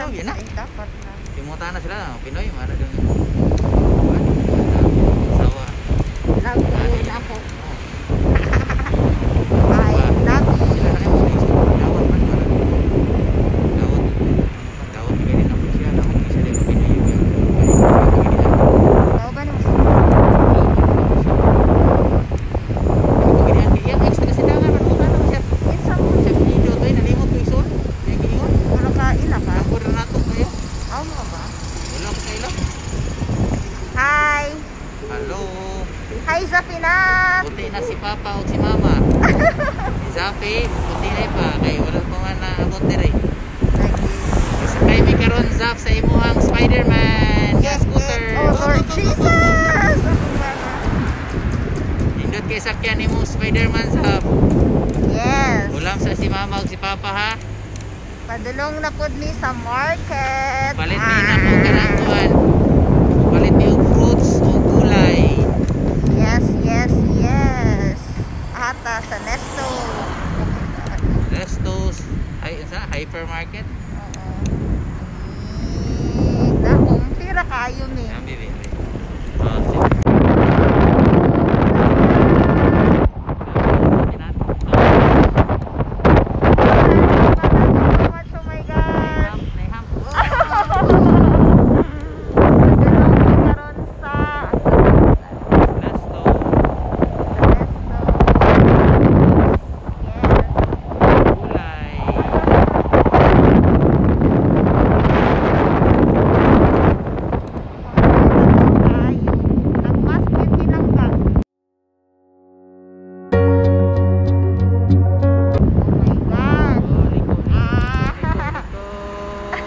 Mindanao, yun na. Ay, dapat sila, Pinoy, mara doon. Hi, Zafinak! Puti na si Papa o si Mama. si Zapi, puti na pa. Kay wala ko nga na abot dire. Sakay mi karon Zap sa imuhang Spider-Man. Nga scooter. Oh, Lord Jesus! Nindot kay sakyan nimo Spider-Man Zap. Yes. Ulam sa si Mama o si Papa ha. Padulong na po ni sa market. Nesto. Restos. Ay, sa hypermarket. Nakong pira kayo ni. Yan,